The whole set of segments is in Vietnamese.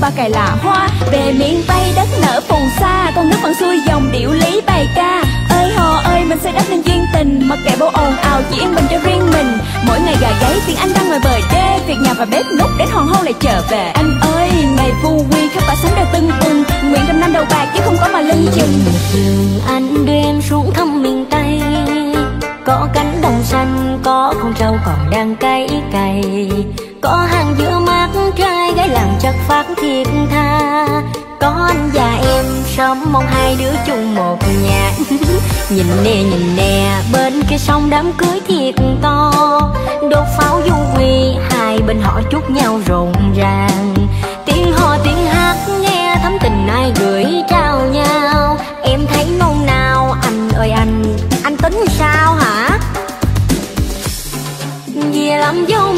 ba cài là hoa. Về miền tây đất nở phù sa, con nước vẫn xuôi dòng điệu lý bài ca. Ơi hò ơi, mình xây đất nên duyên tình, mặc kệ bố ồn ào, chỉ yên bình cho riêng mình. Mỗi ngày gà gáy, tiếng anh đang ngoài bờ đê việc nhà và bếp nút đến hoàng hôn lại trở về. Anh ơi, ngày vu quy, khắp cả sóng đều tưng bừng nguyện trăm năm đầu bạc, chứ không có mà lưng chừng. Chừng anh đưa em xuống thăm miền tây. Có cánh đồng xanh, có con trâu còn đang cay cày có hàng giữa mắt trai gái làm chất phát thiệt tha. Có anh và em sống mong hai đứa chung một nhà. Nhìn nè nhìn nè, bên kia sông đám cưới thiệt to. Đốt pháo du quy hai bên họ chúc nhau rộn ràng. Tiếng hò, tiếng hát nghe thắm tình ai gửi trao nhau. Em thấy nôn nao, anh ơi anh anh tính sao hả? Về làm dâu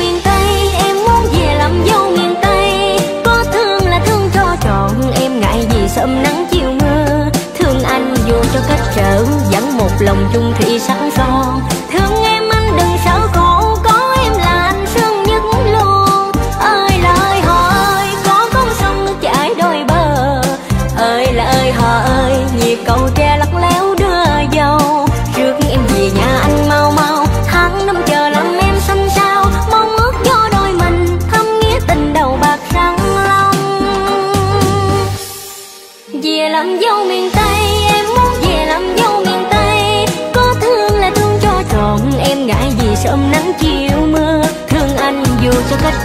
đồng chung thị sáng son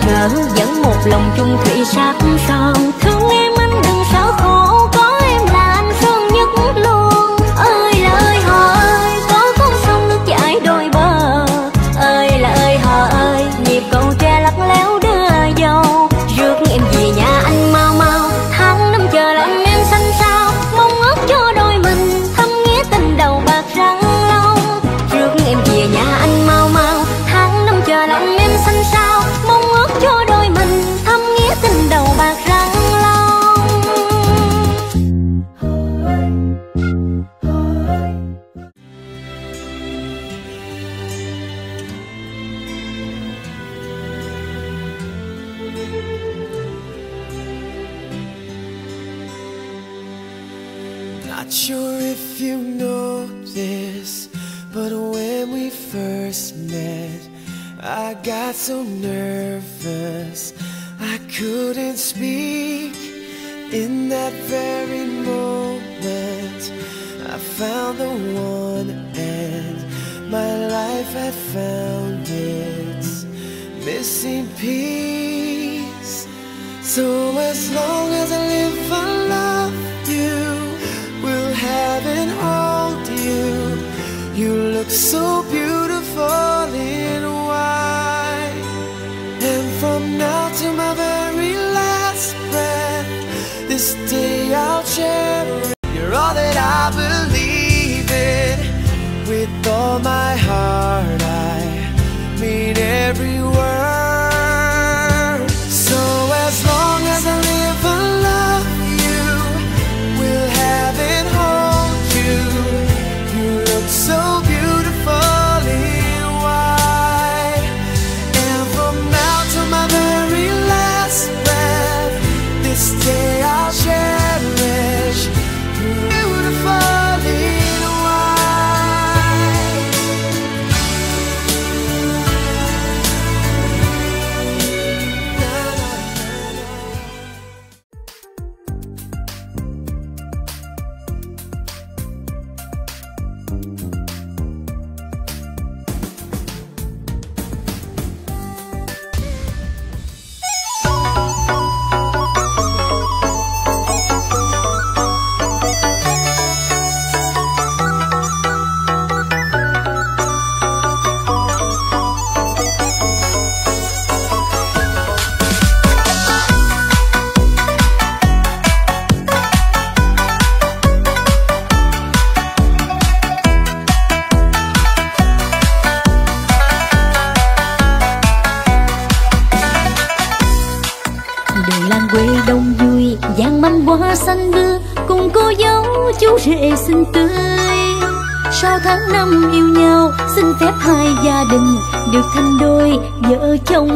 now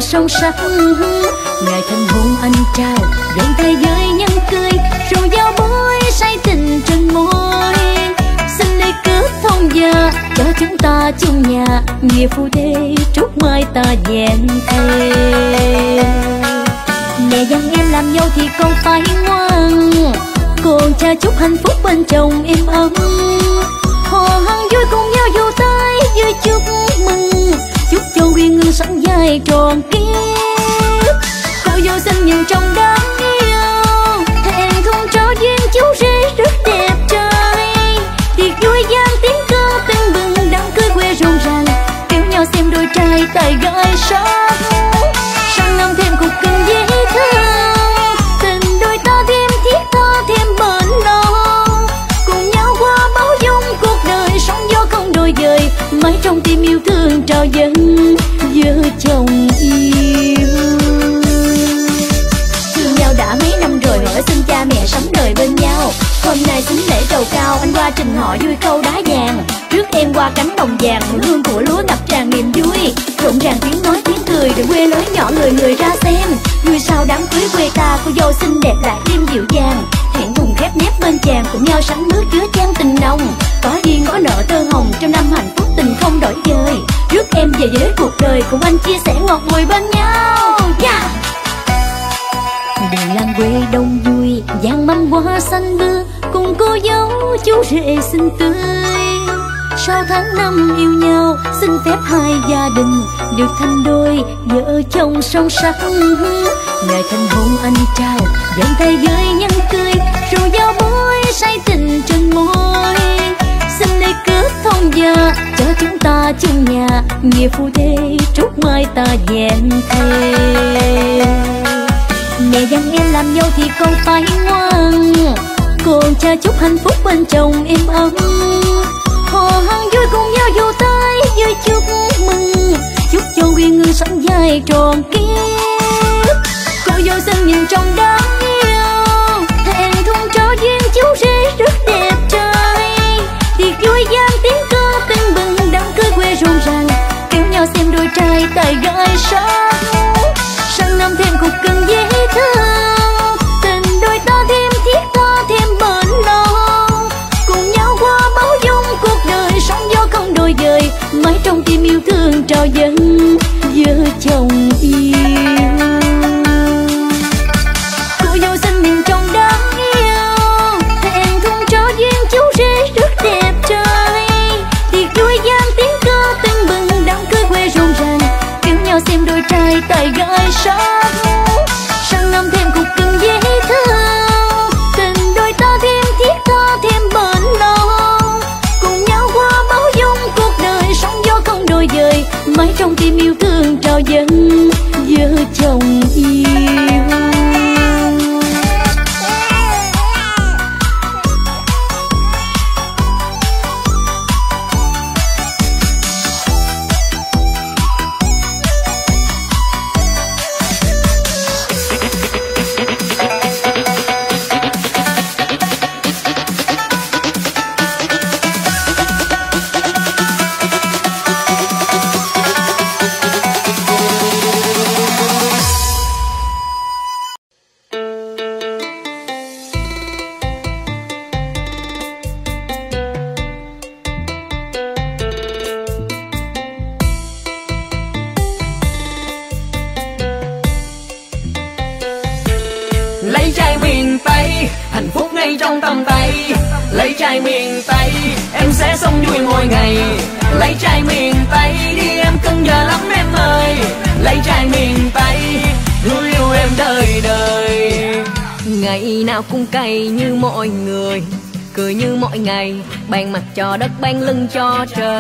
vợ chồng sắc. Ngày thân hôn anh trao vẹn tay với nhân cười rồi giao bối say tình trên môi. Xin lấy cướp thông gia, cho chúng ta chung nhà, nghĩa phu thê, chúc mai ta dẹn thề mẹ dặn em làm dâu thì con phải ngoan, còn cha chúc hạnh phúc bên chồng em ấm. Chúc cho quyên ngưng dài tròn kiếp. Cô dâu xinh nhìn trong đáng yêu. Thẹn không cho duyên chú rể rất đẹp trai. Tiệc vui gian tiếng ca tưng bừng, đám cưới quê rộn ràng. Kéo nhau xem đôi trai tài gái sao cao trình họ vui câu đá vàng. Trước em qua cánh đồng vàng, mùi hương của lúa ngập tràn niềm vui. Rộn ràng tiếng nói tiếng cười để quê lối nhỏ người người ra xem. Vui sao đám cưới quê ta, cô dâu xinh đẹp lại thêm dịu dàng. Hẹn thùng khép nép bên chàng, cùng nhau sánh bước chứa chan tình nồng. Có duyên, có nợ tơ hồng, trong năm hạnh phúc tình không đổi dời rước em về với cuộc đời, cùng anh chia sẻ ngọt ngùi bên nhau. Yeah! đường làng quê đông vui giang mâm hoa xanh bước cùng cô dâu, chú rể xinh tươi. Sau tháng năm yêu nhau, xin phép hai gia đình được thành đôi, vợ chồng song sắc ngày thành hôn anh trao vẹn tay gửi nhăn cười rồi giao bối say tình trên môi. Xin lấy cướp thông gia, cho chúng ta chung nhà nghĩa phu thê trúc mai ta vẹn thề. Mẹ dặn em làm dâu thì con phải ngoan cô cha chúc hạnh phúc bên chồng im ấm Họ hăng vui cùng nhau dù tay vui chúc mừng. Chúc cho quyên ngư sống dài tròn kiếp. Cô dâu xinh nhìn trong đám yêu. Hẹn thùng cho duyên chú rể rất đẹp trai. Tiệc vui gian tiếng ca tưng bừng, đám cưới quê rộn ràng. Kéo nhau xem đôi trai tài gái sao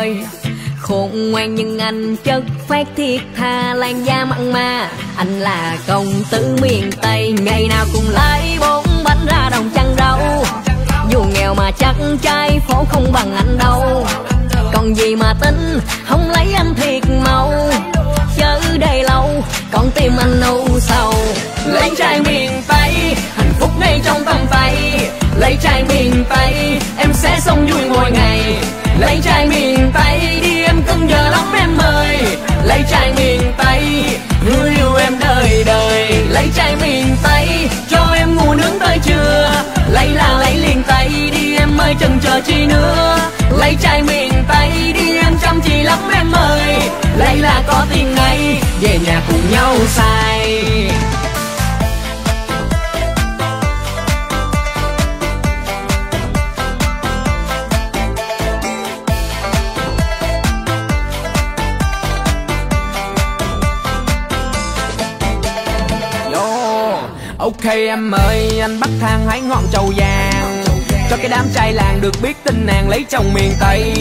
cho khôn ngoan nhưng anh chất phát thiết tha, lan da mặn mà. Anh là công tử miền tây, ngày nào cũng lấy bốn bánh ra đồng chăn rau. Dù nghèo mà chắc trai phố không bằng anh đâu. Còn gì mà tính, không lấy anh thiệt màu chớ đây lâu, còn tim anh âu sầu lấy trai miền tây, hạnh phúc ngay trong tầm tay lấy trai miền tây, em sẽ sống vui mỗi ngày. Lấy trai miền tây đi, em cưng giờ lắm em ơi. Lấy trai miền tây, người yêu em đời đời. Lấy trai miền tây, cho em ngủ nướng tới trưa. Lấy là lấy liền tay đi, em ơi chần chờ chi nữa. Lấy trai miền tây đi, em chăm chỉ lắm em ơi. Lấy là có tiền ngay, về nhà cùng nhau say. Ok em ơi, anh bắt thang hái ngọn trầu vàng. Cho cái đám trai làng được biết tin nàng lấy chồng miền Tây.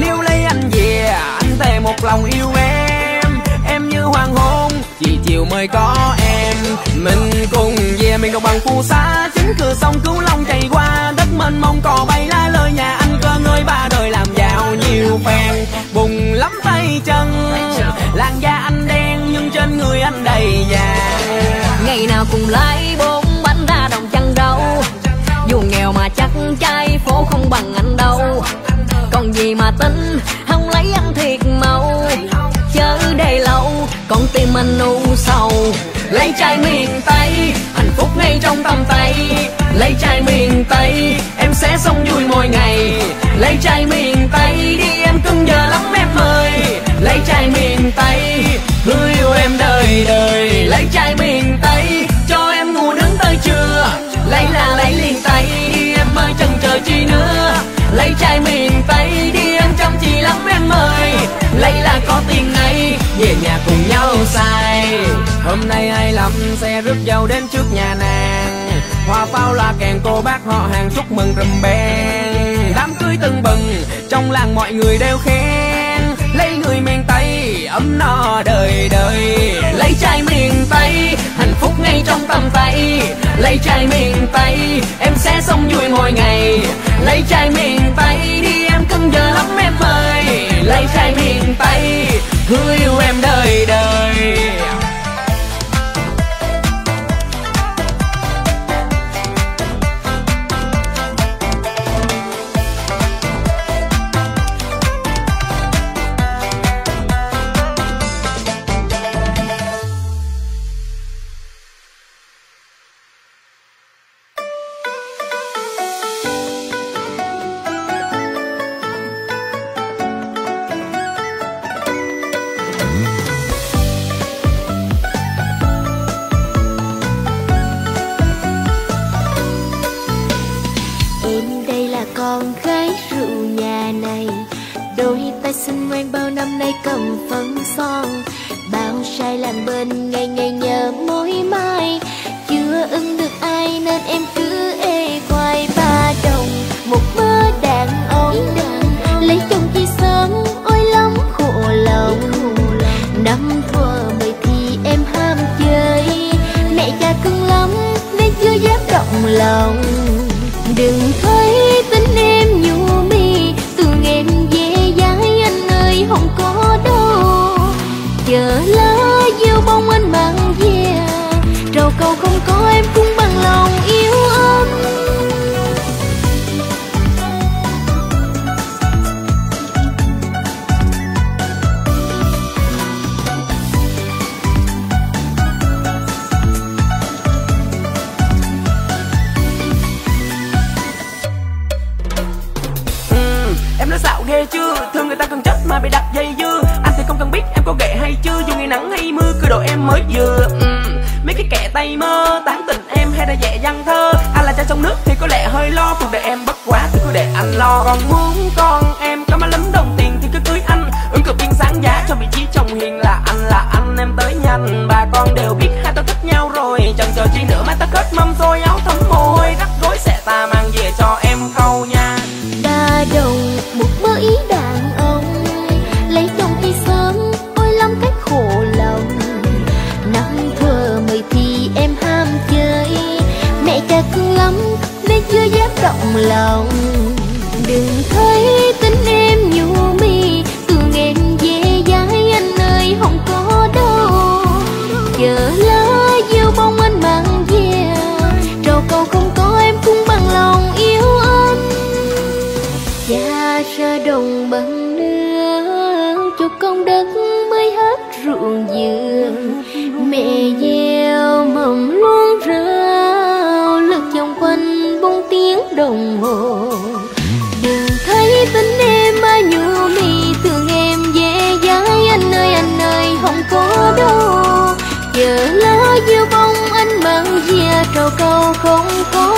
Nếu lấy anh về, anh thề một lòng yêu em. Em như hoàng hôn, chỉ chiều mới có em. Mình cùng về miền đồng bằng phù sa Chính cửa sông cứu long chạy qua Đất mênh mông cò bay lá lời nhà anh cơ ngơi ba đời làm giàu nhiều phèn, Bùng lắm tay chân Làn da anh đen nhưng trên người anh đầy vàng ngày nào cùng lái bốn bánh ra đồng chăn đâu dù nghèo mà chắc trai, phố không bằng anh đâu. Còn gì mà tính, không lấy ăn thiệt màu. Chớ đây lâu, con tim anh u sầu. Lấy trai miền tây, hạnh phúc ngay trong tầm tay. Lấy trai miền tây, em sẽ sống vui mỗi ngày. Lấy trai miền tây, đi em cưng giờ lắm em ơi. Lấy trai miền tây, người yêu em đời đời. Lấy trai miền tây nữa. Lấy trai mình tay đi em chăm chỉ lắm em ơi. Lấy là có tiền này, về nhà cùng nhau xài. Hôm nay ai lắm xe rước dâu đến trước nhà nàng? Hoa pháo là kèn cô bác họ hàng chúc mừng rầm beng. Đám cưới tưng bừng, trong làng mọi người đều khen. Lấy người miền tây ấm no đời đời. Lấy trai miền tây, hạnh phúc ngay trong tầm tay. Lấy trai miền tây, em sẽ sống vui mỗi ngày. Lấy trai miền tây đi, em cưng giờ lắm em ơi. Lấy trai miền tây hứa yêu em đời đời. Lòng. Đừng thấy tính em nhu mi tưởng em dễ dãi anh ơi, không có đâu. Chờ lá yêu bông anh mang về, Trầu cầu không có em cũng bằng lòng. Nắng hay mưa cứ độ em mới vừa. Ừ, mấy cái kẻ tay mơ tán tình em hay là dạ văn thơ. Anh là cha trong nước thì có lẽ hơi lo cuộc đời em bất quá thì cứ để anh lo. Còn muốn con em có mà lắm đồng tiền thì cứ cưới anh. Ứng cử viên sáng giá cho vị trí chồng hiền là anh là anh em tới nhanh bà đồng hồ đừng thấy tính em mà nhu mi, thương em dễ dãi. Anh ơi anh ơi, không có đâu giờ lá diêu bông, anh mang dìa trầu cầu không có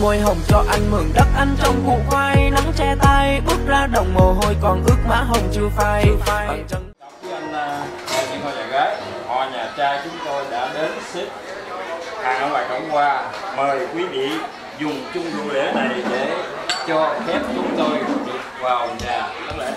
môi hồng cho anh mượn đất anh trong củ khoai. Nắng che tay bước ra đồng mồ hôi còn ướt má hồng chưa phai. Bằng chân. Anh những ngôi nhà gái. Họ nhà trai chúng tôi đã đến xếp hàng ở ngoài cổng qua. Mời quý vị dùng chung rượu lễ này để cho phép chúng tôi được vào nhà. lễ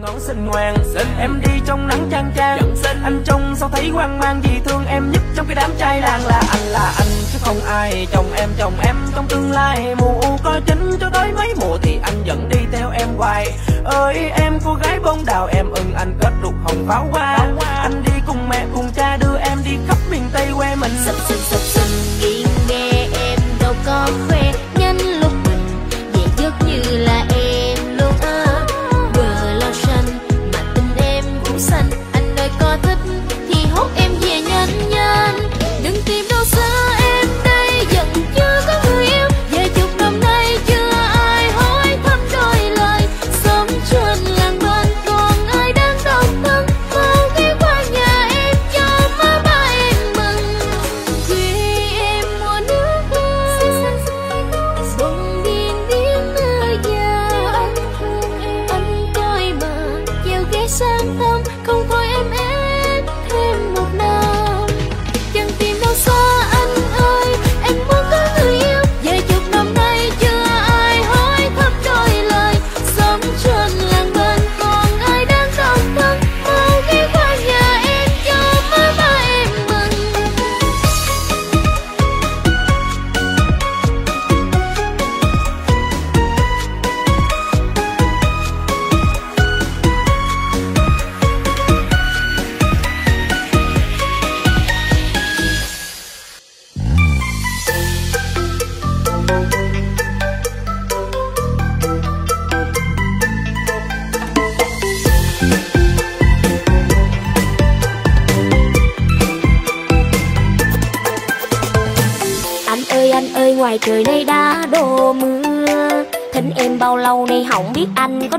ngón xinh ngoan. Xinh. Em đi trong nắng chang chang. Xinh. Anh trông sao thấy hoang mang vì thương em nhất trong cái đám trai làng là anh là anh. Chứ không ai chồng em chồng em trong tương lai. Mù u có chính cho tới mấy mùa thì anh vẫn đi theo em hoài. Ơi em cô gái bông đào em ưng anh kết đục hồng pháo hoa. Anh đi cùng mẹ cùng cha đưa em đi khắp miền tây quê mình. Sập sình sập sình nghiêng nghe em đâu có khoe. Nhanh lúc mình về giấc như là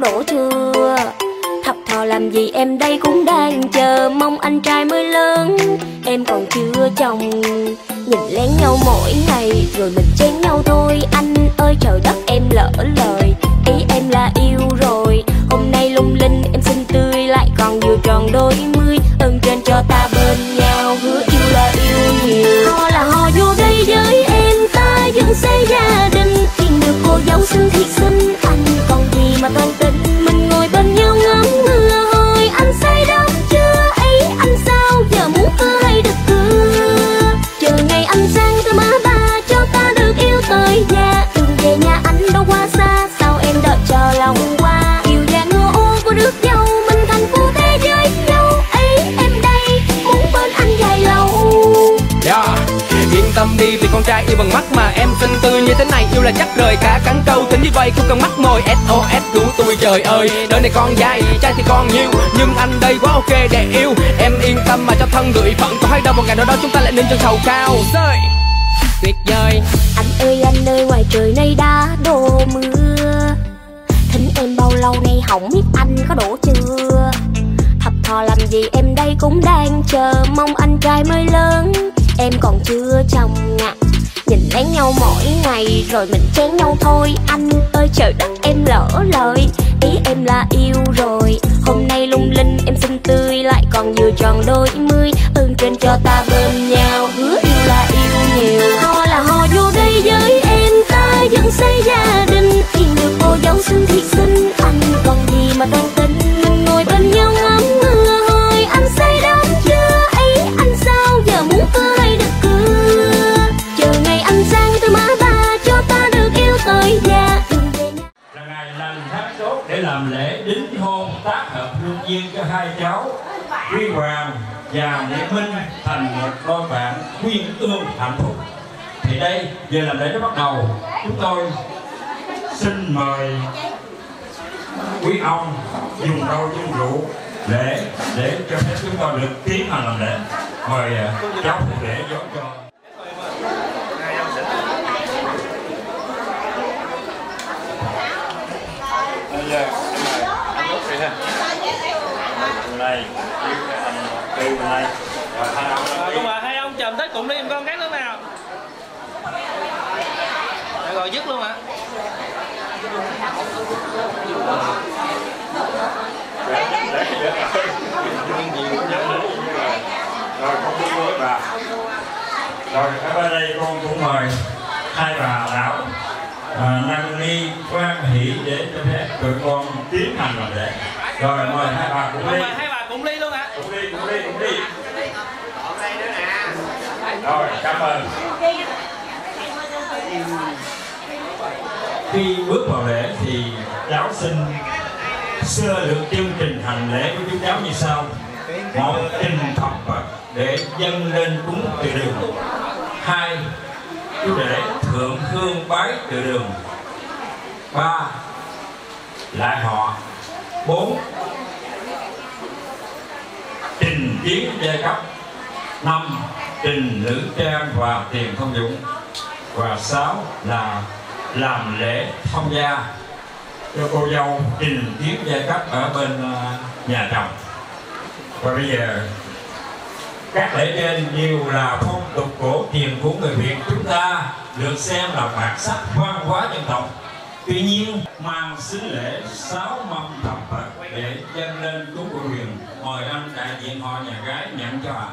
đổ thừa. Thập thò làm gì em đây cũng đang chờ, Mong anh trai mới lớn. Em còn chưa chồng, Nhìn lén nhau mỗi ngày, Rồi mình chén nhau thôi. Anh ơi, trời đất, em lỡ lời, Ý em là yêu rồi. Hôm nay lung linh, em xinh tươi, Lại còn vừa tròn đôi mươi yêu bằng mắt mà em xinh tươi như thế này. Yêu là chắc rời cả cắn câu tính như vậy không cần mắt mồi. Sos cứu tôi, trời ơi. Đời này con dài trai thì con nhiều. Nhưng anh đây quá ok, để yêu. Em yên tâm mà cho thân gửi phận. Có hay đâu một ngày nào đó chúng ta lại nên chân thầu cao. Rơi. tuyệt vời. Anh ơi anh ơi, ngoài trời nay đã đổ mưa. Thính em bao lâu nay hỏng biết anh có đổ chưa? Thập thò làm gì em đây cũng đang chờ. Mong anh trai mới lớn. Em còn chưa chồng ngạc Nhìn lén nhau mỗi ngày, rồi mình chán nhau thôi. Anh ơi trời đất em lỡ lời. Ý em là yêu rồi. Hôm nay lung linh, em xinh tươi, Lại còn vừa tròn đôi mươi. Ơn trên cho ta bên nhau, Hứa yêu là yêu nhiều. Ho là ho, vô đây với em. Ta vẫn xây gia đình. Khi được cô dâu xinh thiệt xinh. Anh còn gì mà tan hai cháu Huy Hoàng và Nguyễn Minh thành một đôi bạn quyên ương hạnh phúc. Thì đây giờ làm lễ nó bắt đầu. Chúng tôi xin mời quý ông dùng rau dùng rượu để để cho phép chúng tôi được tiến hành làm lễ. Mời à, cháu phụ lễ gió cho. Dạ, Bây giờ anh mời anh Út đi ha. Bên này, bên này. Rồi con mời hai ông chồm tới cùng đi em con cắt luôn nào Rồi, rồi dứt luôn hả Rồi không biết với bà. Rồi ở đây con cũng mời hai bà lão à, năng ly quan hỷ để cho phép tụi con tiến hành làm lễ. Rồi mời hai bà cùng đi. mời hai bà cùng ly luôn hả Cùng đi, cùng đi, cùng đi. Rồi, cảm ơn. Khi bước vào lễ thì cháu xin sơ lược chương trình hành lễ của chúng cháu như sau. Một trình thập để dâng lên cúng từ đường. Hai, chú rể thượng hương bái từ đường. Ba, lại họ. Bốn, trình chiến giai cấp. Năm. Trình nữ trang và tiền thông dụng. Và sáu là làm lễ thông gia. Cho cô dâu trình kiến giai cấp ở bên ờ, nhà chồng. Và bây giờ các lễ trên đều là phong tục cổ truyền của người Việt chúng ta được xem là bản sắc văn hóa dân tộc. Tuy nhiên mang xứ lễ sáu mâm thập Phật để dâng lên cúng của huyền. Mời anh đại diện họ nhà gái nhận cho ạ.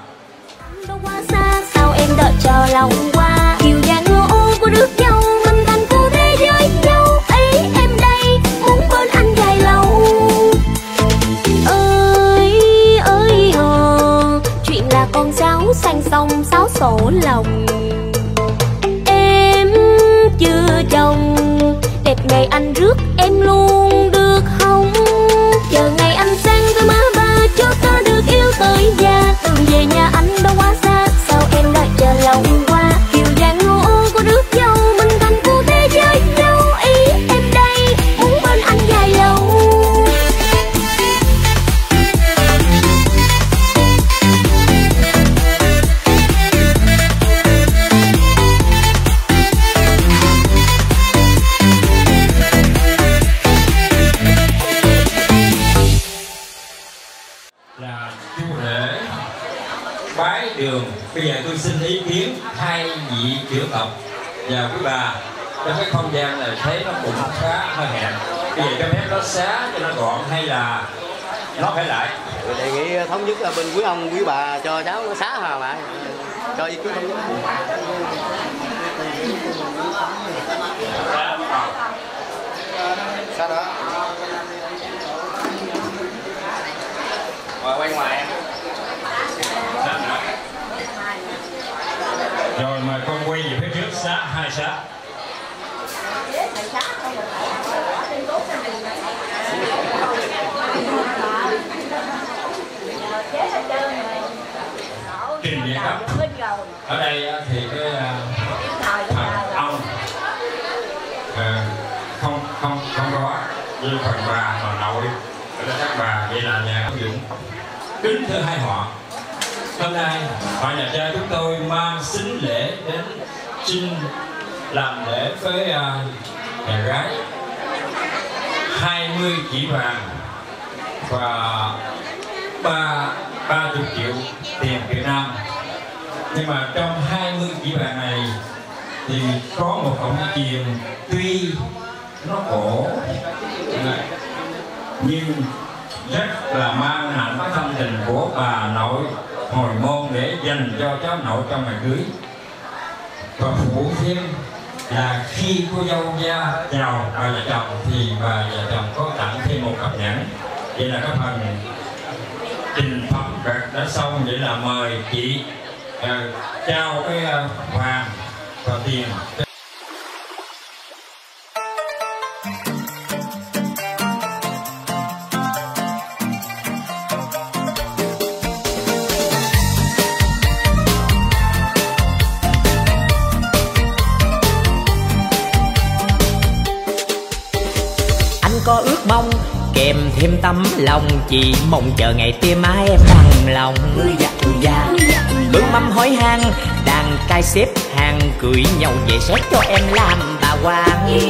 Đâu quá xa sao em đợi chờ lòng qua? Chiều vàng ngô của rước dâu mình thành cô thế giới nhau ấy em đây muốn bên anh dài lâu. Ơi ơi hò, chuyện là con cháu sang sông sáo sổ lòng. Em chưa chồng đẹp ngày anh rước luôn. Bái đường bây giờ tôi xin ý kiến hai vị trưởng tộc. Và quý bà trong cái không gian này thấy nó cũng khá hơi hẹp. Bây giờ cho phép nó xá cho nó gọn hay là nó phải lại? Tôi đề nghị thống nhất là bên quý ông quý bà cho cháu nó xá hòa lại. Cho ý kiến thống nhất. Sao đó. Rồi quay ngoài. em rồi mời con quay về phía trước. Xá hai xá. Trình diễn cấp. Ở đây ờ, thì cái ờ, phần ông à, không không không có. Như phần bà bà nội. Các bà vậy là nhà ông dũng kính thưa hai họ hôm nay hoàng nhà trai chúng tôi mang sính lễ đến xin làm lễ với uh, nhà gái. 20 chỉ vàng và ba ba chục triệu tiền Việt Nam. Nhưng mà trong 20 chỉ vàng này thì có một cổng tiền tuy nó cổ nhưng rất là mang hạnh tâm tình của bà nội hồi môn để dành cho cháu nội trong ngày cưới. Và phụ thêm là khi cô dâu ra chào bà vợ chồng thì bà vợ chồng có tặng thêm một cặp nhẫn. Vậy là cái phần trình phẩm đã xong vậy là mời chị uh, trao cái uh, vàng và tiền. Mong kèm thêm tấm lòng, chỉ mong chờ ngày tia má em bằng lòng. Bữa mâm hối hang, đàn cai xếp hàng cưỡi nhau về xét cho em làm bà quan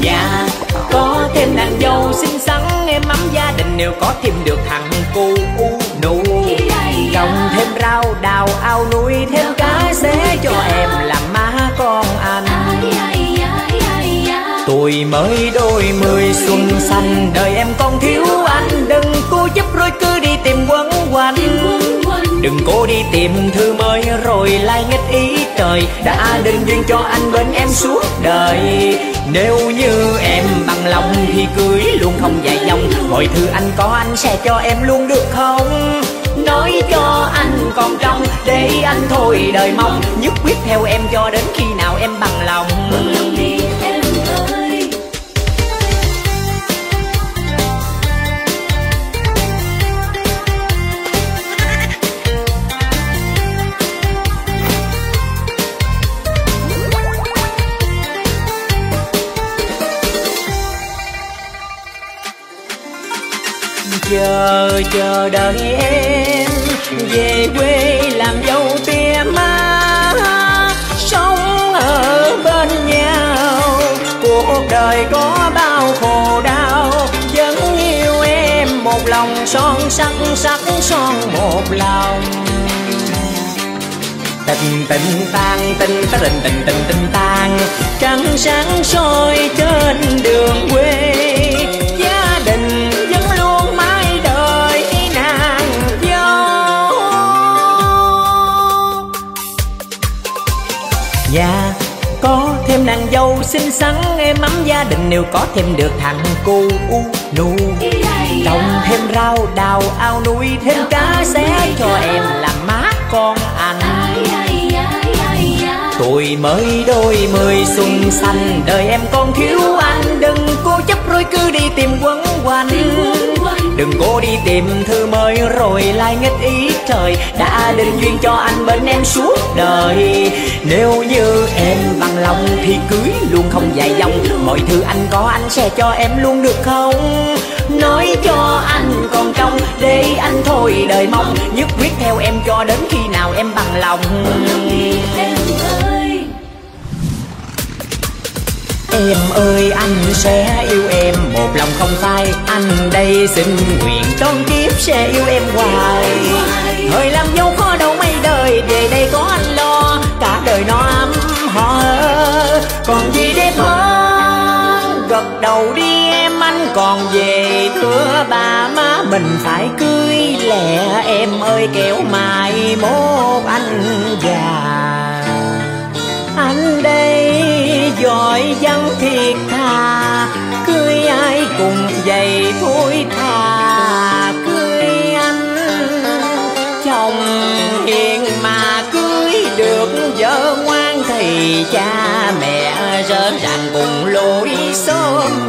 dạ có thêm nàng dâu xinh xắn, em ấm gia đình nếu có thêm được thằng cu u nụ trồng thêm rau đào ao, nuôi thêm cá sẽ cho em làm Tuổi mới đôi mươi, xuân xanh, Đời em còn thiếu anh. Đừng cố chấp rồi cứ đi tìm quấn quanh. Đừng cố đi tìm thư mới rồi lại nghịch ý trời. Đã định duyên cho anh bên em suốt đời. Nếu như em bằng lòng thì cưới luôn không dài dòng. Mọi thứ anh có anh sẽ cho em luôn được không? Nói cho anh còn trong, để anh thôi đời mong. Nhất quyết theo em cho đến khi nào em bằng lòng. Chờ chờ đợi em. Về quê làm dâu tia má, sống ở bên nhau. Cuộc đời có bao khổ đau, vẫn yêu em một lòng son sắc sắc, son một lòng. Tình tình tan, tình ta tình tình tình tình tan. Trắng sáng soi trên đường quê. Xinh xắn, em ấm gia đình nếu có thêm được thằng cu u nu. Trồng thêm rau đào ao nuôi, thêm cá sẽ cho em làm má con anh. Tuổi mới đôi mươi xuân xanh Đời em còn thiếu anh. Đừng cố chấp rồi cứ đi tìm quấn quanh Đừng cố đi tìm thư mới, rồi lại nghịch ý trời. Đã định duyên cho anh bên em suốt đời. Nếu như em bằng lòng thì cưới luôn không dài dòng. Mọi thứ anh có, anh sẽ cho em luôn được không? Nói cho anh còn trong, để anh thôi đời mong. Nhất quyết theo em cho đến khi nào em bằng lòng. Em ơi, anh sẽ yêu em. Một lòng không phai, Anh đây xin nguyện trong kiếp sẽ yêu em hoài. Thời làm dâu khó đâu mấy đời, Về đây có anh lo. Cả đời nó ấm họ Còn gì đẹp hơn? Gật đầu đi em, anh còn về Thưa bà má. Mình phải cưới lẹ Em ơi, kéo mai mốt anh già đây, giỏi văn thiệt thà cưới ai cùng vậy thôi thà, cưới anh chồng hiền mà cưới được vợ ngoan thì cha mẹ rỡ ràng cùng lối xóm.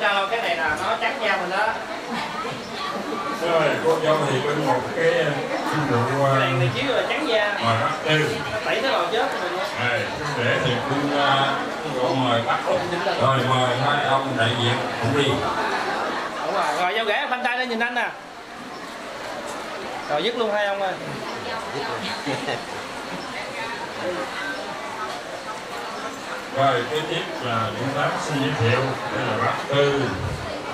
Đâu cái này là nó chắc da mình đó. Rồi cô dâu thì bưng một cái chung rượu cái đèn này chiếu là trắng da. tư nó tẩy nó lò chết rồi rồi để thì bưng uh, rượu mời út rồi mời hai ông đại diện cũng đi. Đúng rồi rồi dâu ghế khoanh tay lên nhìn anh nè. Rồi dứt luôn hai ông ơi rồi kế tiếp là điểm tám xin giới thiệu đây là bác tư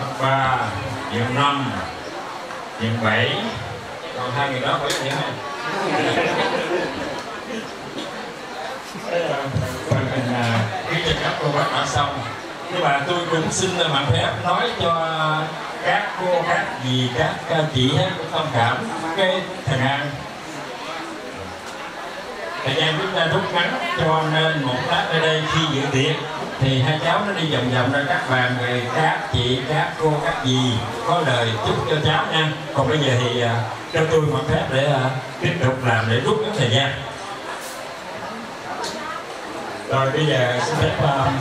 bác ba điểm năm điểm bảy. Còn hai người đó phải gì hai phần hình à, cho các cô bác đã xong. Nhưng mà tôi cũng xin là mạnh phép nói cho các cô các dì các chị hết cũng thông cảm. Cái thằng an thời gian chúng ta rút ngắn cho nên một lát ở đây khi dự tiệc thì hai cháu nó đi vòng vòng ra các bàn người các chị, các cô, các dì. Có lời chúc cho cháu nha. Còn bây giờ thì à, cho tôi một phép để à, tiếp tục làm để rút ngắn thời gian. Rồi bây giờ xin phép à,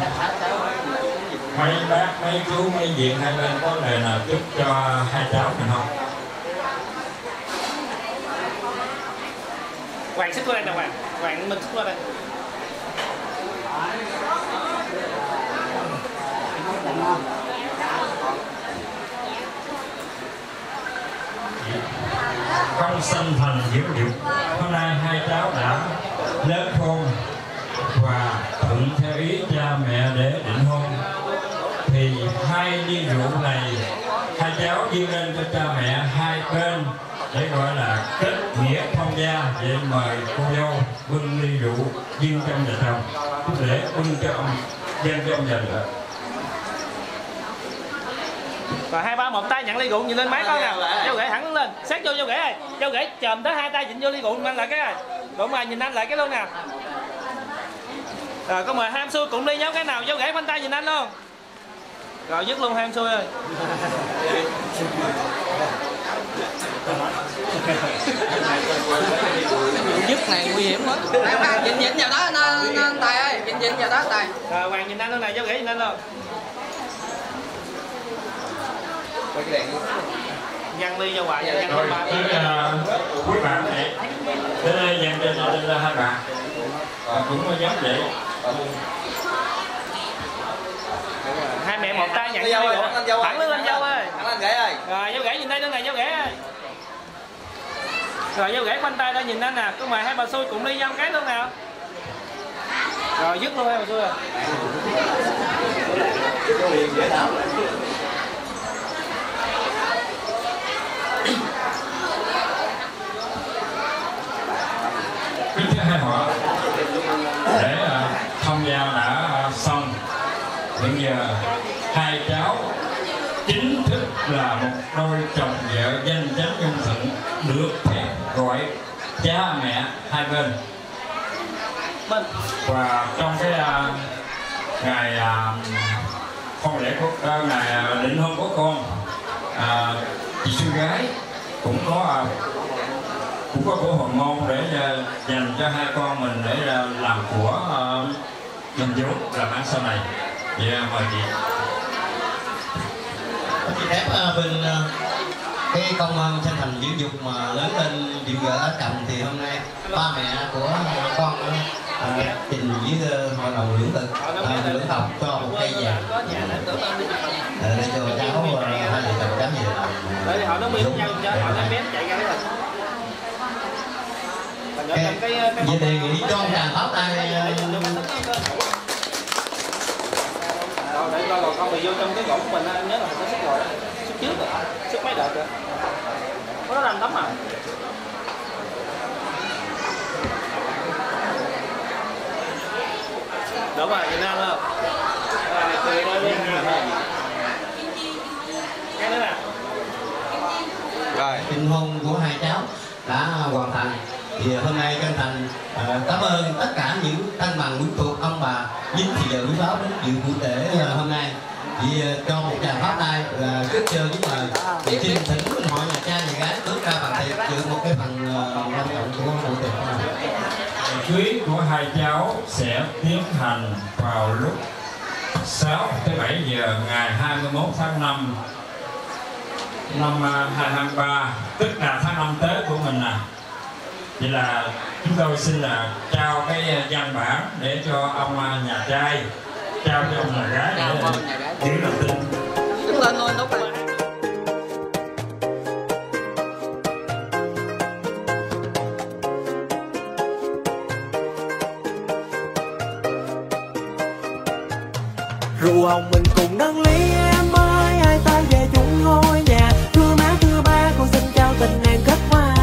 mấy bác, mấy chú, mấy diện hai bên có lời nào chúc cho hai cháu mình không? Hoàng xích qua đây hoàng? Hoàng mình xuống qua đây không sanh thành diễu dục. Hôm nay hai cháu đã lớn khôn và thuận theo ý cha mẹ để định hôn. Thì hai ly rượu này, hai cháu dâng lên cho cha mẹ hai bên để gọi là kết nghĩa thông gia vậy mời cô dâu bưng ly rượu dâng cho ông nhà chồng tức để bưng cho ông dâng cho ông già nữa rồi hai ba một tay nhận ly rượu nhìn lên máy con nào dâu ghế thẳng lên. Sát vô dâu ghế ơi. Dâu ghế chồm tới hai tay dịnh vô ly rượu anh lại cái ơi. Đúng rồi nhìn anh lại cái luôn nè. Rồi có mời ham xuôi cũng đi nhóm cái nào? Dâu ghế khoanh tay nhìn anh luôn. Rồi dứt luôn ham xuôi ơi dứt này nguy hiểm ba, Dịnh dịnh vào đó nó, nó, tài ơi dịnh dịnh vào đó tài. Rồi hoàng nhìn anh luôn này dâu ghế nhìn anh luôn. Nhăn ly cho hoài nhăn rồi lên ba. uh, quý bạn này. Tới đây dành cho cho cho hai bạn. À, cũng có dám để. Hai mẹ một tay nhận Lên dâu thẳng lên dâu ơi. Thẳng lên lên dâu ơi. Thẳng lên ghế ơi. Rồi dâu ghế nhìn đây luôn này dâu ghế ơi rồi dâu gãy quanh tay ra nhìn anh nè cứ mời hai bà xui cũng đi dăm cái luôn nào rồi dứt luôn hai bà xui à. Kính thưa hai họ để uh, thông giao đã uh, xong. Hiện giờ hai cháu chính thức là một đôi chồng và trong cái uh, ngày à, không hôn lễ của uh, à, ngày uh, định hôn của con uh, chị sư gái cũng có uh, cũng có của hồng môn để uh, dành cho hai con mình để uh, làm của uh, mình vốn làm ăn sau này. Vậy yeah, mời chị. Chị phép uh, bên uh, cái công ơn sinh thành dưỡng dục mà lớn lên điệu vợ ở chồng thì hôm nay ba mẹ của con ờ, ờ, trình với ờ, hội đồng lưỡng thực ờ, lưỡng học cho một cây vàng nhà để để cho cháu hai vợ chồng cháu về. Làm để họ nó miêu nhau cho họ nó bém chạy ra cái còn cái vậy đề nghị cho một tràng pháo tay ờ, không thì vô trong cái gỗ của mình nhớ là mình có xúc rồi đó. Xúc trước rồi xúc mấy đợt rồi. Có nó làm tấm à đúng rồi Việt Nam không? Rồi cười cái nữa tình hôn của hai cháu đã hoàn thành. Thì hôm nay chân thành uh, cảm ơn tất cả những tăng bằng quý thuộc ông bà dính thì giờ quý báo đến dự buổi lễ uh, hôm nay. Thì uh, cho một tràng pháp tay là trước chơi với mời. Thì xin thỉnh mọi nhà cha nhà gái bước ra bằng hai cháu sẽ tiến hành vào lúc 6 tới 7 giờ ngày 21 tháng 5 năm à, 2023 tức là tháng năm Tết của mình nè. Vậy là chúng tôi xin là trao cái à, văn bản để cho ông à, nhà trai trao cho ông nhà gái để giữ lòng tin đứng lên thôi đúng rượu hồng mình cùng nâng ly em ơi hai ta về chung ngôi nhà? Thưa má, thưa ba, con xin trao tình em kết hoa.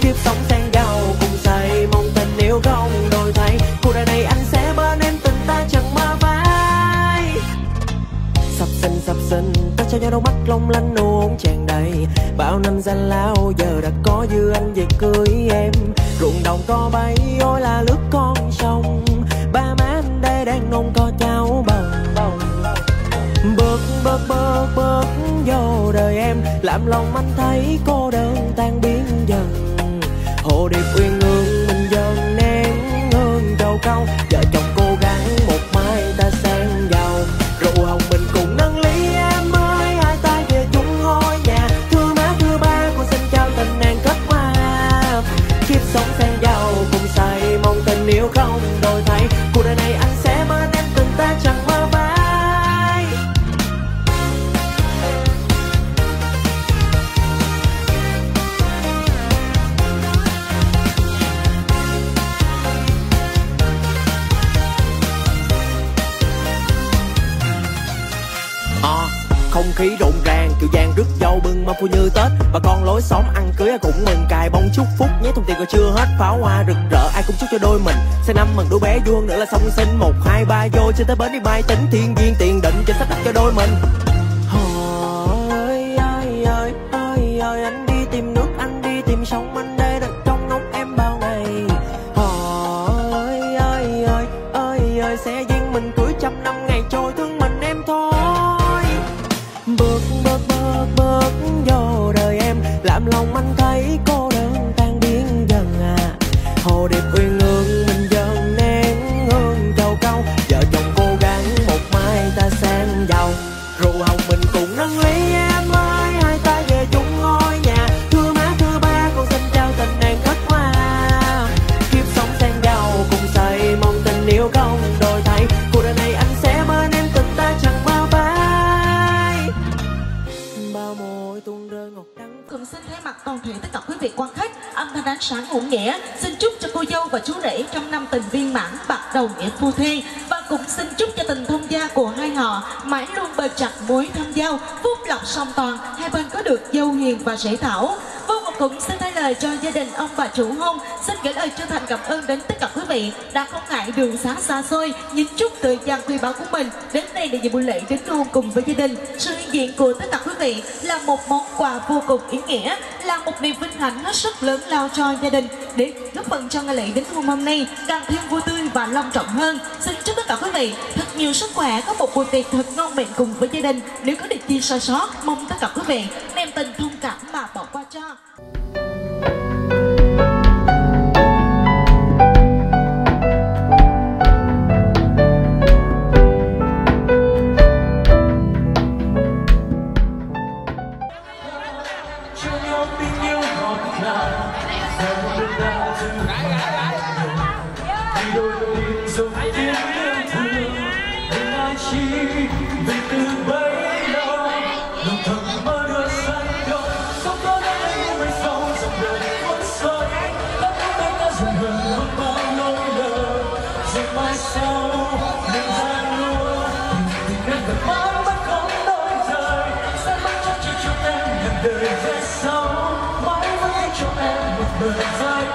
Kiếp sống sang giàu cùng xây mong tình yêu không đổi thay. Cuộc đời này anh sẽ bên em, tình ta chẳng mơ vai. Sập sinh sập sinh, ta trao nhau đôi mắt long lanh nụ hôn tràn đầy. Bao năm gian lao, giờ đã có dư anh về cưới em. Ruộng đồng có bay, ôi là lướt con sông. Làm lòng anh thấy cô đơn tan biến dần. Hồ điệp uyên ương mình dần nén hương cầu cao. Xóm ăn cưới ai cũng mừng. Cài bông chúc phúc nhé thùng tiền còn chưa hết pháo hoa. Rực rỡ, ai cũng chúc cho đôi mình. Sang năm mừng đứa bé vuông, nữa là song sinh. Một, hai, ba, vô trên tới bến đi mai tính thiên viên tiền định trên sắp đặt cho đôi mình. Ánh sáng ngũ nghĩa, xin chúc cho cô dâu và chú rể trong năm tình viên mãn, bạc đầu nghĩa phu thê. Và cũng xin chúc cho tình thông gia của hai họ mãi luôn bền chặt mối thâm giao, phúc lộc song toàn, hai bên có được dâu hiền và rể thảo. Cũng xin thay lời cho gia đình ông bà chủ hôn, xin gửi lời chân thành cảm ơn đến tất cả quý vị đã không ngại đường xá xa xôi, nhìn chút thời gian quý báu của mình đến đây để dự buổi lễ đến hôn cùng với gia đình. Sự hiện diện của tất cả quý vị là một món quà vô cùng ý nghĩa, là một niềm vinh hạnh hết sức lớn lao cho gia đình để góp phần cho ngày lễ đến hôn hôm nay càng thêm vui tươi và long trọng hơn. Xin chúc tất cả quý vị thật nhiều sức khỏe, có một buổi tiệc thật ngon miệng cùng với gia đình. Nếu có điều chi sai sót, mong tất cả quý vị đem tình thông cảm mà bỏ qua cho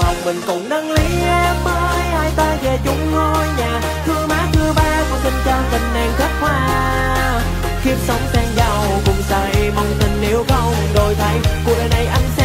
hồng mình cùng nâng ly em ơi, hai ta về chung ngôi nhà. Thưa má, thưa ba, con xin trao tình nàng khắp hoa. Khiếp sống sang giàu, cùng say, mong tình yêu không đổi thay. Cuộc đời này anh sẽ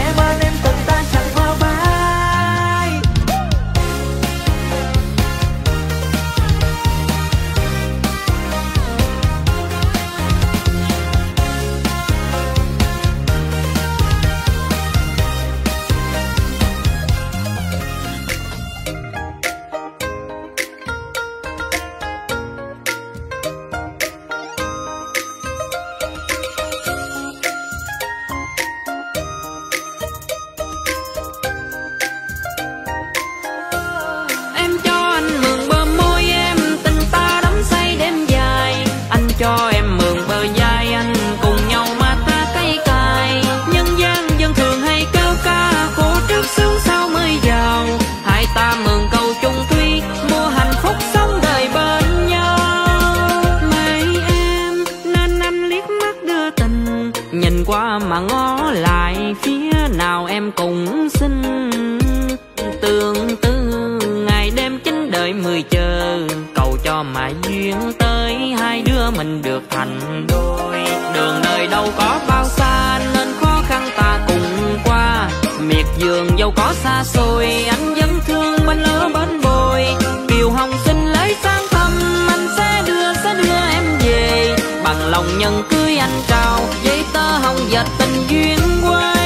đôi. Đường đời đâu có bao xa, nên khó khăn ta cùng qua. Miệt vườn dẫu có xa xôi anh vẫn thương bên lỡ bên bồi. Kiều hồng xin lấy sang thăm, anh sẽ đưa sẽ đưa em về. Bằng lòng nhân cưới anh trao, giấy tờ hồng dệt tình duyên qua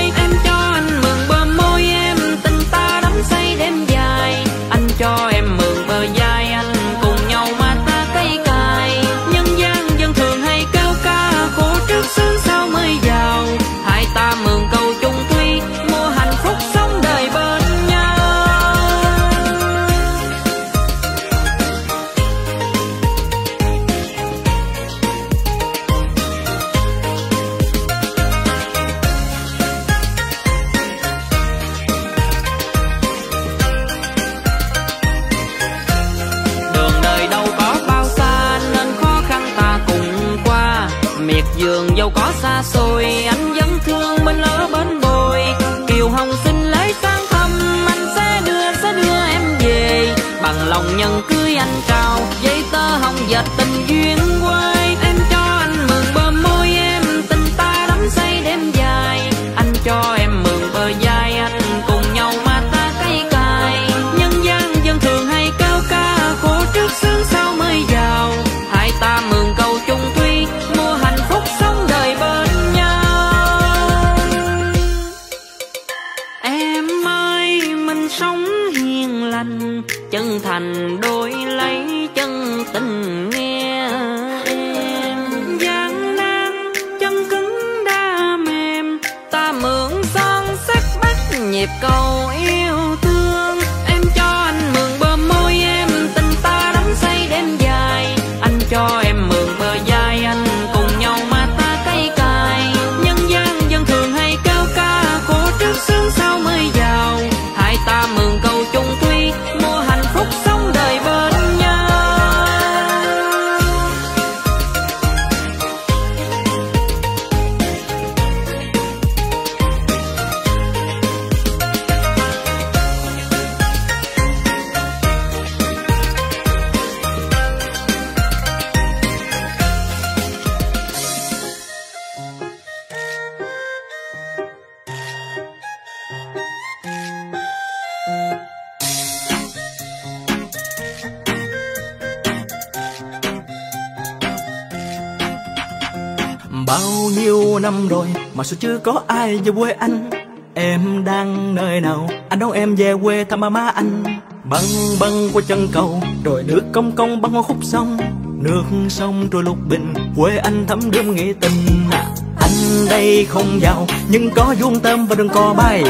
Mà sao chưa có ai về quê anh? Em đang nơi nào? Anh đón em về quê thăm ba má anh? Băng băng qua chân cầu, Rồi nước công công băng qua khúc sông. Nước sông trôi lục bình, Quê anh thấm đơm nghĩa tình. À. Anh đây không giàu, Nhưng có vuông tâm và đừng co bay.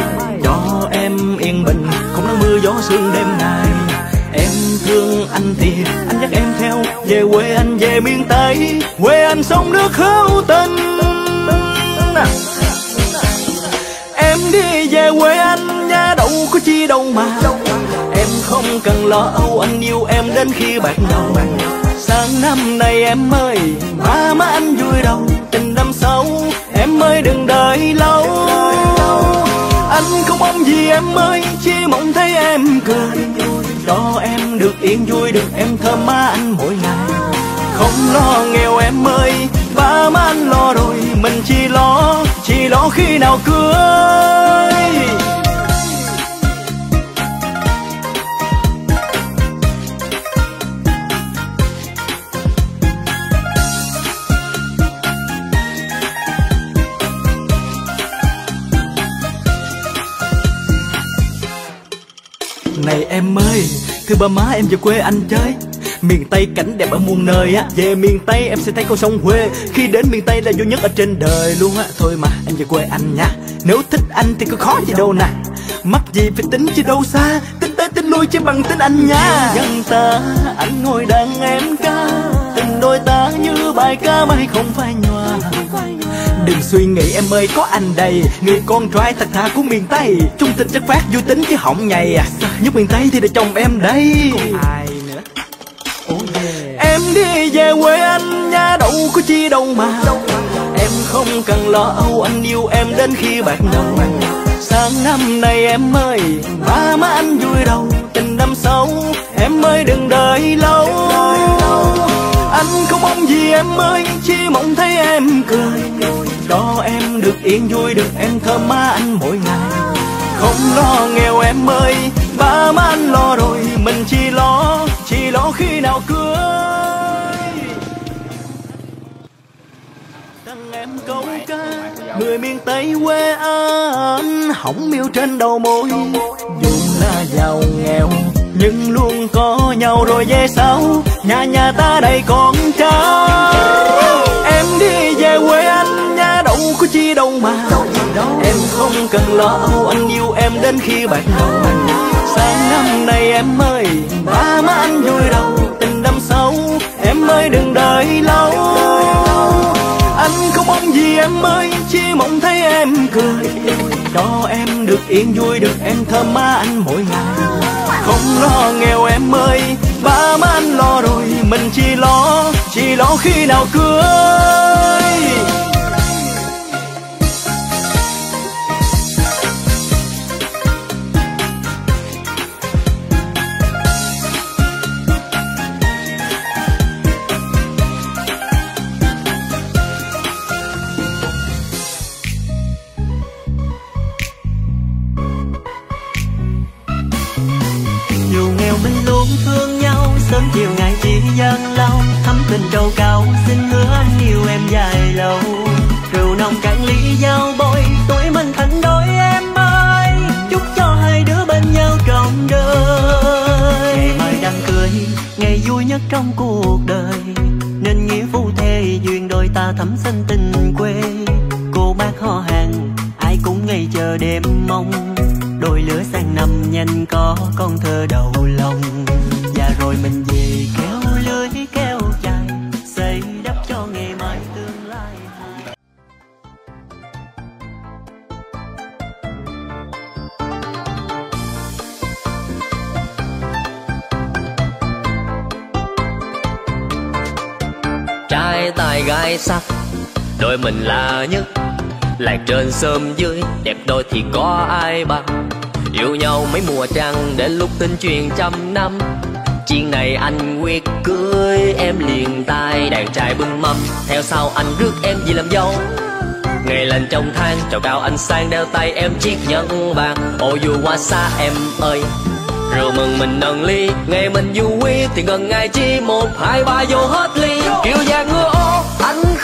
Cho em yên bình, Không nắng mưa gió sương đêm ngày Em thương anh thì anh dắt em theo, Về quê anh về miền Tây. Quê anh sông nước hữu tình. đi về quê anh nha đâu có chi đâu mà. Em không cần lo âu, anh yêu em đến khi bạc đầu. Sang năm này em ơi, má má anh vui đâu. Tình năm sau, em ơi đừng đợi lâu. Anh không mong gì em ơi, chỉ mong thấy em cười. Cho em được yên vui, được em thơm má anh mỗi ngày. Không lo nghèo em ơi, ba má anh lo rồi. Mình chỉ lo chỉ lo khi nào cưới. Xưa ba má em về quê anh chơi. Miền Tây cảnh đẹp ở muôn nơi á. Về miền Tây em sẽ thấy con sông Huê. Khi đến miền Tây là vui nhất ở trên đời luôn á. Thôi mà, em về quê anh nha. Nếu thích anh thì có khó gì đâu nè. Mắc gì phải tính chứ đâu xa. Tính tới tính lui chứ bằng tính anh nha. Dân ta, anh ngồi đàn em ca. Tình đôi ta như bài ca mai không phải nhòa. Đừng suy nghĩ, em ơi, có anh đây. Người con trai thật thà của miền Tây. Trung tình chất phát vui tính chứ hỏng nhầy à. Nhất miền Tây thì để chồng em đây. Ai nữa Em đi về quê anh nha đâu có chi đâu mà. Em không cần lo âu, anh yêu em đến khi bạc đầu. Sáng năm nay em ơi, Ba má anh vui đâu. Tình năm sau, Em ơi đừng đợi lâu. Anh không mong gì em ơi, Chỉ mong thấy em cười đó em được yên vui, Được em thơm má anh mỗi ngày. Không lo nghèo em ơi, Ba má anh lo rồi, Mình chỉ lo Chỉ lo khi nào cưới. Tặng em câu ca, Người miền Tây quê anh, Hỏng miêu trên đầu môi. Dù là giàu nghèo, Nhưng luôn có nhau rồi về sau. Nhà nhà ta đầy con cháu. Em đi về quê anh không mà Em không cần lo âu, Anh yêu em đến khi bạc đầu. Sáng năm nay em ơi, Ba má anh vui đầu. Tình năm sau, Em ơi đừng đợi lâu. Anh không mong gì em ơi, Chỉ mong thấy em cười. Cho em được yên vui, Được em thơm má anh mỗi ngày. Không lo nghèo em ơi, Ba má anh lo rồi. Mình chỉ lo Chỉ lo khi nào cưới. Trong cuộc đời. Nên nghĩa phu thê, duyên đôi ta thắm xanh tình quê. Cô bác họ hàng, ai cũng ngày chờ đêm mong. Đôi lứa sang năm nhanh có con thơ đầu lòng. Và rồi mình sắc đôi mình là nhất lạc trên sớm dưới, đẹp đôi thì có ai bằng. Yêu nhau mấy mùa trăng đến lúc tin truyền trăm năm. Chuyện này anh quyết cưới em liền tay đàn trai bưng mâm. Theo sau anh rước em về làm dâu. Ngày lành trong tháng trầu cao anh sang đeo tay em chiếc nhẫn vàng. Ô, dù qua xa em ơi, rượu mừng mình nâng ly. Ngày mình vui thì gần ngày chi một, hai ba vô hết ly. Kiểu dạng ngựa ô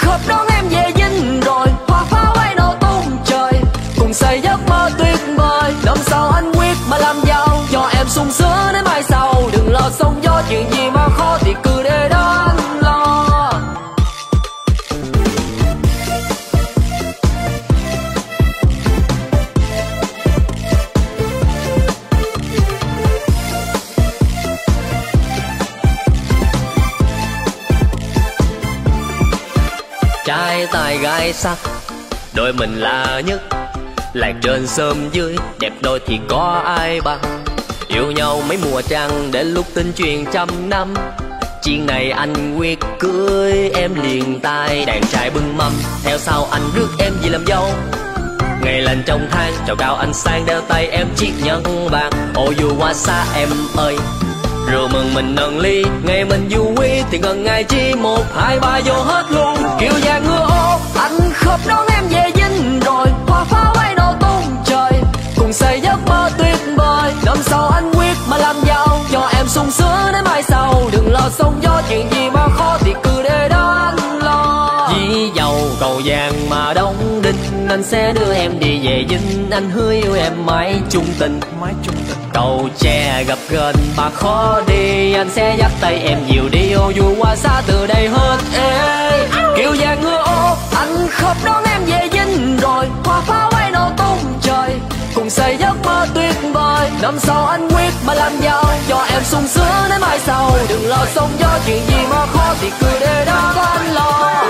khớp đón em về dinh rồi, hoa pháo bay nổ tung trời. Cùng xây giấc mơ tuyệt vời, năm sau anh quyết mà làm giàu. Cho em sung sướng đến mai sau, đừng lo sóng gió chuyện gì mà khó thì cứ gái sắc. Đôi mình là nhất, lạc trên sớm dưới, đẹp đôi thì có ai bằng. Yêu nhau mấy mùa trăng Đến lúc tin truyền trăm năm. Chuyện này anh quyết cưới em liền tay Đàn trai bưng mâm. Theo sau anh rước em về làm dâu. Ngày lành trong tháng, Chào cao anh sang đeo tay em chiếc nhẫn vàng. Ô dù qua xa em ơi rồi mừng mình nâng ly. Ngày mình du quý thì gần ngày chi một, hai ba vô hết luôn. Kiểu vàng ngựa anh khóc đón em về dinh rồi hoa pháo bay nổ tung trời. Cùng xây giấc mơ tuyệt vời năm sau anh quyết mà làm giàu. Cho em sung sướng đến mai sau đừng lo sóng gió chuyện gì mà khó thì cứ để đó anh lo. Vì giàu cầu vàng mà đóng đinh anh sẽ đưa em đi về dinh anh hứa yêu em mãi chung tình. Mãi chung tình cầu tre gặp gần mà khó đi, anh sẽ dắt tay em nhiều đi. Ô, dù qua xa từ đây hết ê, kiểu già ngựa ô anh khóc đón em về dinh rồi. Hoa pháo bay nổ tung trời, cùng xây giấc mơ tuyệt vời. Năm sau anh quyết mà làm giàu cho em sung sướng đến mai sau. Đừng lo sống gió chuyện gì mà khó, thì cứ để đó có anh lo.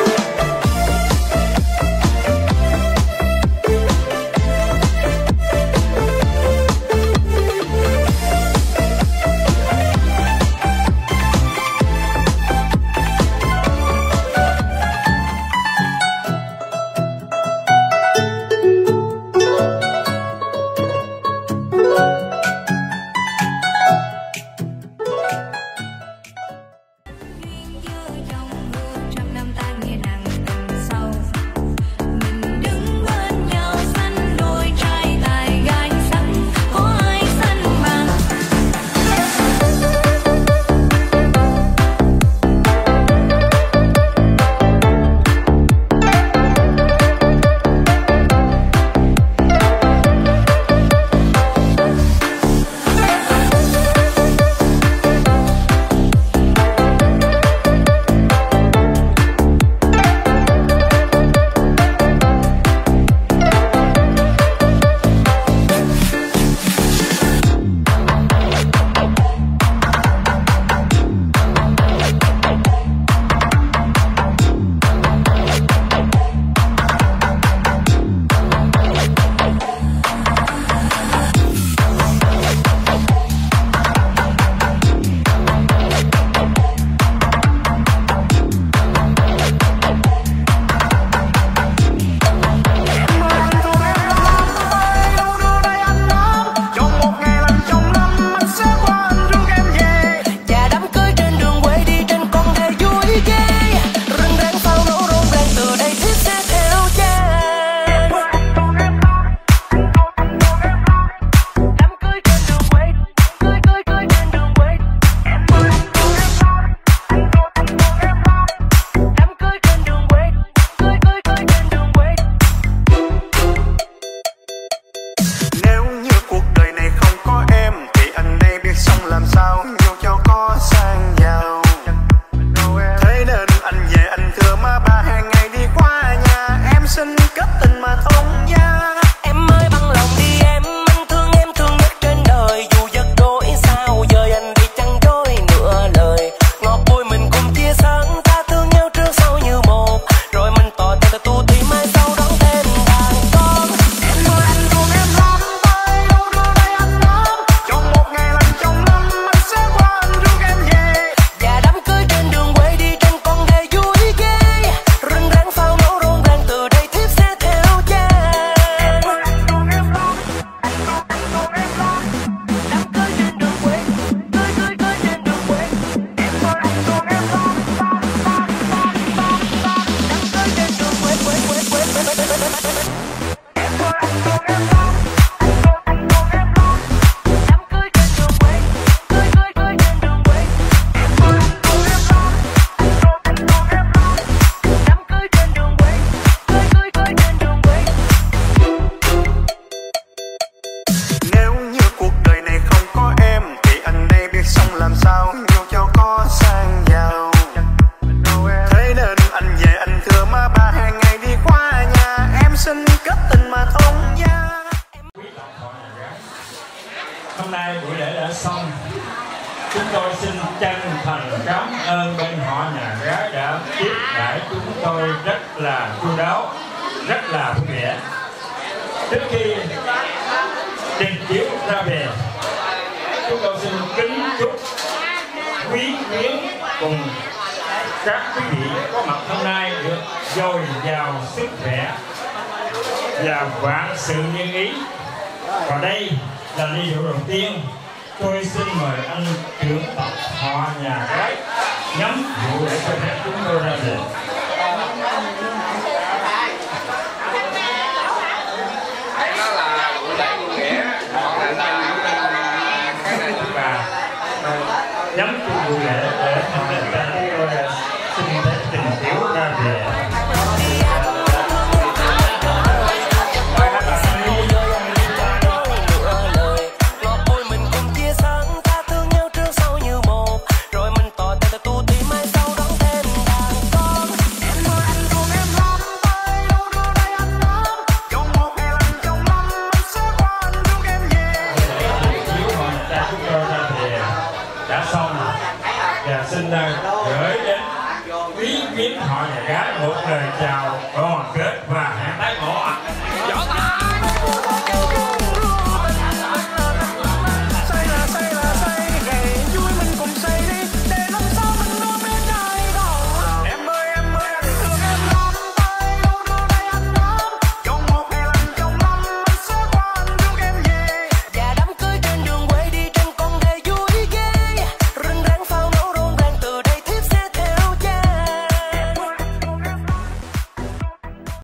Chúng tôi xin chân thành cảm ơn bên họ nhà gái đã tiếp đãi chúng tôi rất là chu đáo, rất là vui vẻ. Trước khi trình chiếu ra về, chúng tôi xin kính chúc quý quyến cùng các quý vị có mặt hôm nay được dồi dào sức khỏe và vạn sự như ý. Và đây là ly rượu đầu tiên tôi xin mời anh trưởng tập họ nhà gái nhắm vụ để cho phép chúng tôi ra về đó là lễ